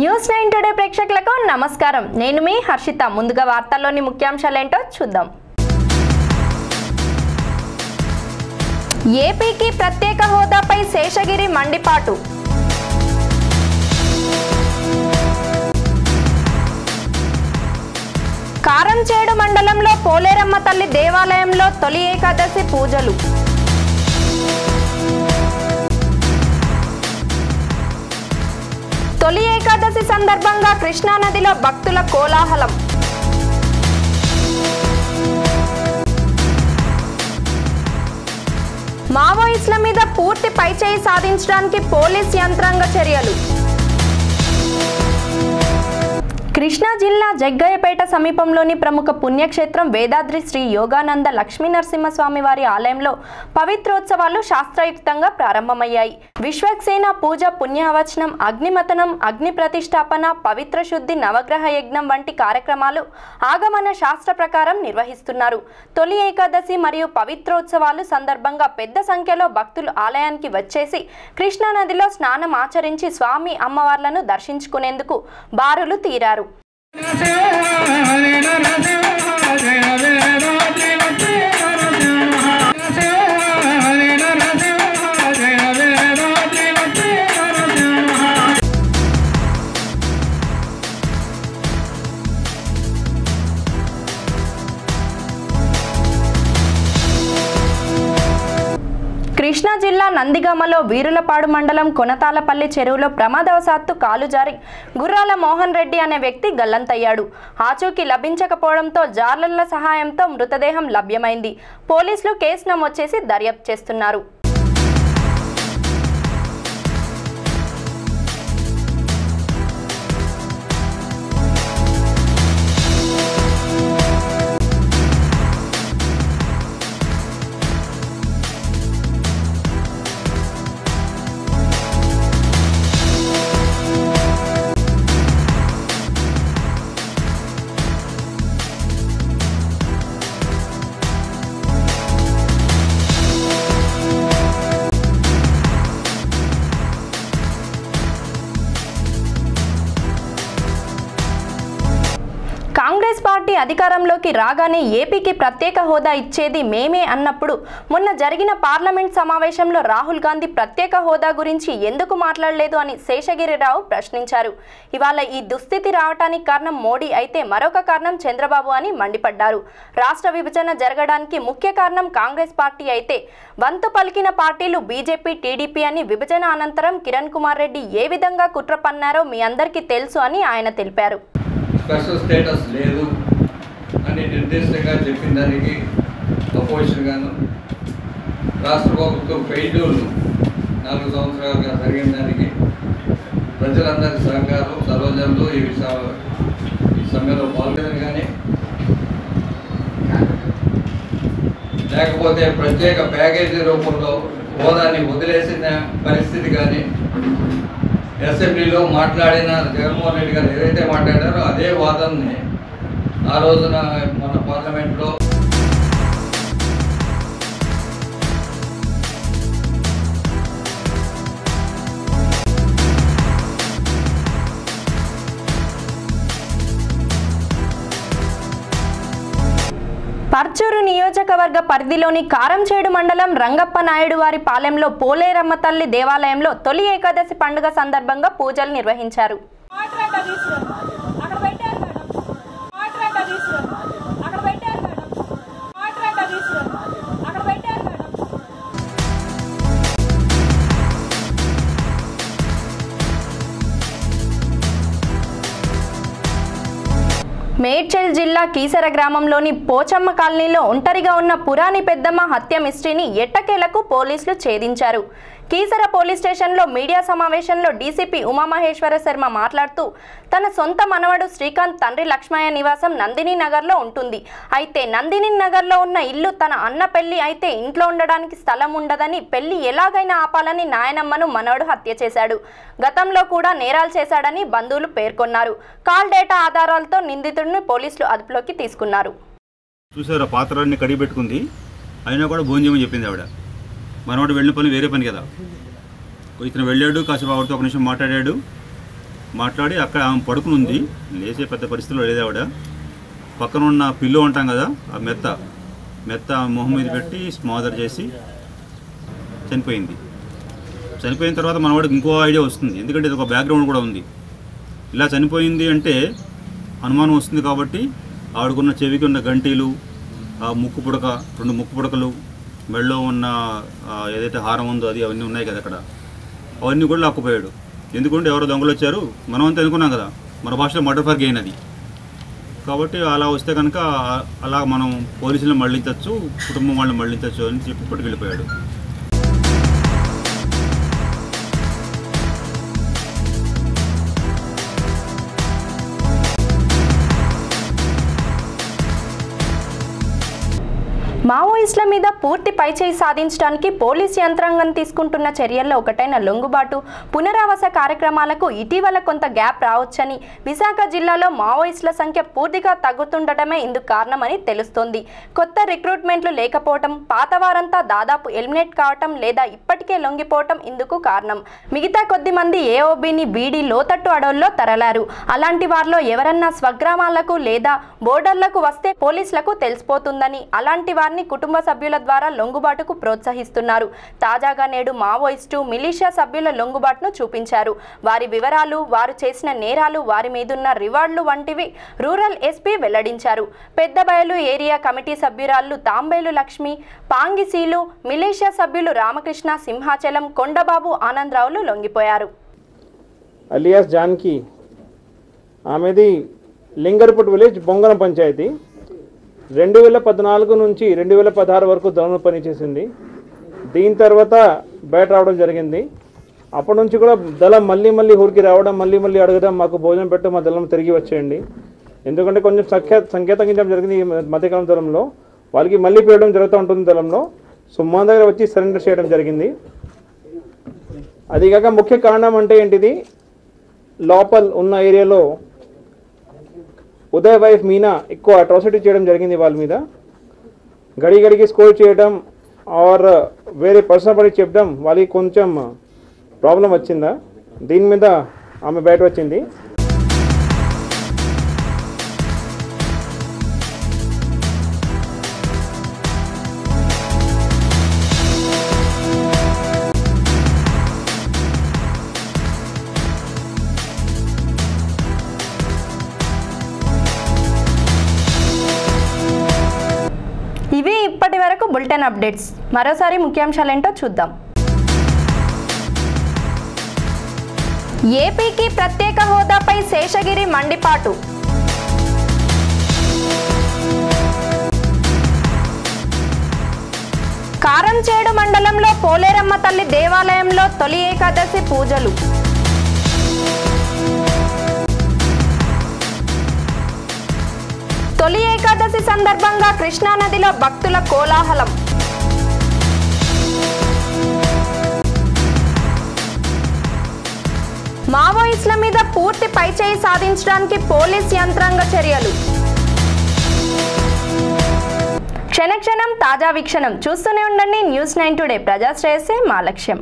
News nine today ప్రేక్షకులకు నమస్కారం. నేను మీ హర్షిత. ముందుగా వార్తల్లోని ముఖ్యాంశాలేంటో చూద్దాం. ఏపీకి ప్రత్యేక హోదాపై శేషగిరి మండిపాటు. కారంచేడు మండలంలో పోలేరమ్మ తల్లి దేవాలయంలో తొలి ఏకాదశి పూజలు. ఏకాదశి సందర్భంగా కృష్ణానదిలో భక్తుల కోలాహలం. మావోయిస్టుల మీద పూర్తి పైచేయి సాధించడానికి పోలీస్ యంత్రాంగ చర్యలు. కృష్ణా జిల్లా జగ్గయ్యపేట సమీపంలోని ప్రముఖ పుణ్యక్షేత్రం వేదాద్రి శ్రీ యోగానంద లక్ష్మీ నరసింహస్వామి వారి ఆలయంలో పవిత్రోత్సవాలు శాస్త్రయుక్తంగా ప్రారంభమయ్యాయి. విశ్వక్సేన పూజ పుణ్యవచనం అగ్నిమతనం అగ్ని ప్రతిష్టాపన పవిత్ర శుద్ధి నవగ్రహ యజ్ఞం వంటి కార్యక్రమాలు ఆగమన శాస్త్ర ప్రకారం నిర్వహిస్తున్నారు. తొలి ఏకాదశి మరియు పవిత్రోత్సవాలు సందర్భంగా పెద్ద సంఖ్యలో భక్తులు ఆలయానికి వచ్చేసి కృష్ణానదిలో స్నానం ఆచరించి స్వామి అమ్మవార్లను దర్శించుకునేందుకు బారులు తీరారు. కృష్ణా జిల్లా వీరులపాడు మండలం కొనతాలపల్లి చెరువులో ప్రమాదవశాత్తు కాలు జారి గుర్రాల మోహన్ రెడ్డి అనే వ్యక్తి గల్లంతయ్యాడు. ఆచూకీ లభించకపోవడంతో జార్లల సహాయంతో మృతదేహం లభ్యమైంది. పోలీసులు కేసు నమోదు చేసి దర్యాప్తు చేస్తున్నారు. అధికారంలోకి రాగానే ఏపీకి ప్రత్యేక హోదా ఇచ్చేది మేమే అన్నప్పుడు మొన్న జరిగిన పార్లమెంట్ సమావేశంలో రాహుల్ గాంధీ ప్రత్యేక హోదా గురించి ఎందుకు మాట్లాడలేదు అని శేషగిరిరావు ప్రశ్నించారు. ఇవాళ ఈ దుస్థితి రావటానికి కారణం మోడీ అయితే మరొక కారణం చంద్రబాబు అని మండిపడ్డారు. రాష్ట్ర విభజన జరగడానికి ముఖ్య కారణం కాంగ్రెస్ పార్టీ అయితే వంతు పలికిన పార్టీలు బీజేపీ టీడీపీ అని విభజన అనంతరం కిరణ్ కుమార్ రెడ్డి ఏ విధంగా కుట్ర పన్నారో మీ అందరికీ తెలుసు అని ఆయన తెలిపారు. స్పెషల్ స్టేటస్ లేదు. నిర్దిష్టంగా చెప్పిన దానికి అపోజిషన్ గాను రాష్ట్ర ప్రభుత్వం ఫెయిల్యూర్లు నాలుగు సంవత్సరాలుగా జరిగిన దానికి ప్రజలందరి సహకారం సర్వజనులు ఈ విషయ ఈ సమ్మెలో పాల్గొనరు కానీ లేకపోతే ప్రత్యేక ప్యాకేజీ రూపంలో హోదాన్ని వదిలేసిన పరిస్థితి కానీ అసెంబ్లీలో మాట్లాడిన జగన్మోహన్ రెడ్డి గారు ఏదైతే మాట్లాడారో అదే వాదనని ఆ రోజున మన పార్లమెంట్లో పర్చూరు నియోజకవర్గ పరిధిలోని కారంచేడు మండలం రంగప్ప నాయుడు వారి పాలెంలో పోలేరమ్మ తల్లి దేవాలయంలో తొలి ఏకాదశి పండుగ సందర్భంగా పూజలు నిర్వహించారు. జిల్లా కీసర గ్రామంలోని పోచమ్మ కాలనీలో ఒంటరిగా ఉన్న పురాణి పెద్దమ్మ హత్య మిస్టరీని ఎట్టకేలకు పోలీసులు ఛేదించారు. కీసర పోలీస్ స్టేషన్లో మీడియా సమావేశంలో డీసీపీ ఉమామహేశ్వర శర్మ మాట్లాడుతూ తన సొంత మనవడు శ్రీకాంత్ తండ్రి లక్ష్మయ్య నివాసం నందిని నగర్లో ఉంటుంది. అయితే నందిని నగర్లో ఉన్న ఇల్లు తన అన్న పెళ్ళి అయితే ఇంట్లో ఉండడానికి స్థలం ఉండదని పెళ్ళి ఎలాగైనా ఆపాలని నాయనమ్మను మనవడు హత్య చేశాడు. గతంలో కూడా నేరాలు చేశాడని బంధువులు పేర్కొన్నారు. కాల్ డేటా ఆధారాలతో నిందితుడిని పోలీసులు అదుపులోకి తీసుకున్నారు. చూసారా పాత్రాన్ని కడిగి పెట్టుకుంది. అయినా కూడా భోజనం చెప్పింది ఆవిడ. మనవాడు వెళ్ళిన పని వేరే పని కదా. ఇతను వెళ్ళాడు కాసేపు ఆవిడతో ఒక నిమిషం మాట్లాడాడు. మాట్లాడి అక్కడ ఆమె పడుకుని ఉంది లేచే పెద్ద పరిస్థితిలో లేదు ఆవిడ. పక్కన ఉన్న పిల్లు అంటాం కదా ఆ మెత్త. మెత్త మొహం మీద పెట్టి స్మాదర్ చేసి చనిపోయింది. చనిపోయిన తర్వాత మనవాడికి ఇంకో ఐడియా వస్తుంది. ఎందుకంటే ఇది ఒక బ్యాక్గ్రౌండ్ కూడా ఉంది. ఇలా చనిపోయింది అంటే అనుమానం వస్తుంది కాబట్టి ఆవిడకున్న చెవికి ఉన్న గంటీలు ఆ ముక్కు పుడక రెండు ముక్కు పుడకలు మెడలో ఉన్న ఏదైతే హారం ఉందో అది అవన్నీ ఉన్నాయి కదా అక్కడ. అవన్నీ కూడా లాక్కుపోయాడు. ఎందుకంటే ఎవరో దొంగలు వచ్చారు మనం అంతా అనుకున్నాం కదా. మన భాషలో మర్డర్ ఫర్ గెయిన్ అది. కాబట్టి అలా వస్తే కనుక అలా మనం పోలీసులను మళ్ళించవచ్చు కుటుంబం వాళ్ళని మళ్ళించవచ్చు అని చెప్పి పట్టుకెళ్ళిపోయాడు మావోయిస్టుల మీద పూర్తి పైచేయి సాధించడానికి పోలీస్ యంత్రాంగం తీసుకుంటున్న చర్యల్లో ఒకటైన లొంగుబాటు పునరావాస కార్యక్రమాలకు ఇటీవల కొంత గ్యాప్ రావచ్చని విశాఖ జిల్లాలో మావోయిస్టుల సంఖ్య పూర్తిగా తగ్గుతుండటమే ఇందుకు కారణమని తెలుస్తోంది. కొత్త రిక్రూట్మెంట్లు లేకపోవటం పాతవారంతా దాదాపు ఎలిమినేట్ కావటం లేదా ఇప్పటికే లొంగిపోవటం ఇందుకు కారణం. మిగతా కొద్ది మంది ఏఓబిని బీడీ లోతట్టు అడవుల్లో తరలారు. అలాంటి వారిలో ఎవరన్నా స్వగ్రామాలకు లేదా బోర్డర్లకు వస్తే పోలీసులకు తెలిసిపోతుందని అలాంటి వారిని కుటుంబ సభ్యుల ద్వారా లొంగుబాటుకు ప్రోత్సహిస్తున్నారు. తాజాగా నేడు మావోయిస్టు మిలీషియా సభ్యుల లొంగుబాటును చూపించారు. వారి వివరాలు వారు చేసిన నేరాలు వారి మీదున్న రివార్డులు వంటివి రూరల్ ఎస్పీ వెల్లడించారు. పెద్దబయలు ఏరియా కమిటీ సభ్యురాళ్ళు తాంబేలు లక్ష్మి పాంగిసీలు మిలీషియా సభ్యులు రామకృష్ణ సింహాచలం కొండబాబు ఆనందరావులు లొంగిపోయారు. అలియాస్ జాన్కి ఆమెది లింగర్పుట్ విలేజ్ బొంగన పంచాయతీ. రెండు వేల పద్నాలుగు నుంచి రెండు వేల పదహారు వరకు దళంలో పనిచేసింది దీని తర్వాత బయట రావడం జరిగింది. అప్పటి నుంచి కూడా దళం మళ్ళీ మళ్ళీ ఊరికి రావడం మళ్ళీ మళ్ళీ అడగడం మాకు భోజనం పెట్టు మా దళం తిరిగి వచ్చేయండి. ఎందుకంటే కొంచెం సంఖ్య సంఖ్య తగ్గించడం జరిగింది ఈ మధ్యకాలం దళంలో. వాళ్ళకి మళ్ళీ పెరగడం జరుగుతూ ఉంటుంది దళంలో. సో మా దగ్గర వచ్చి సరెండర్ చేయడం జరిగింది. అది కాక ముఖ్య కారణం అంటే ఏంటిది? లోపల్ ఉన్న ఏరియాలో ఉదయ్ వైఫ్ మీనా ఎక్కువ అట్రాసిటీ చేయడం జరిగింది వాళ్ళ మీద. గడి గడికి స్కోర్ చేయడం ఆర్ వేరే పర్సనల్ పడి చెప్పడం వాళ్ళకి కొంచెం ప్రాబ్లం వచ్చిందా? దీని మీద ఆమె బయట వచ్చింది. వరకు బులెటిన్ అప్డేట్స్. మరోసారి ముఖ్యాంశాలేంటో చూద్దాం. ఏపీకి ప్రత్యేక హోదాపై శేషగిరి మండిపాటు. కారంచేడు మండలంలో పోలేరమ్మ తల్లి దేవాలయంలో తొలి ఏకాదశి పూజలు. తొలి ఏకాదశి సందర్భంగా కృష్ణానదిలో భక్తుల కోలాహలం. మావోయిస్టుల మీద పూర్తి పైచేయి సాధించడానికి పోలీస్ యంత్రాంగ చర్యలు. క్షణక్షణం తాజా వీక్షణం. చూస్తూనే ఉండండి న్యూస్ నైన్ టుడే. ప్రజాశ్రేయసే మా లక్ష్యం.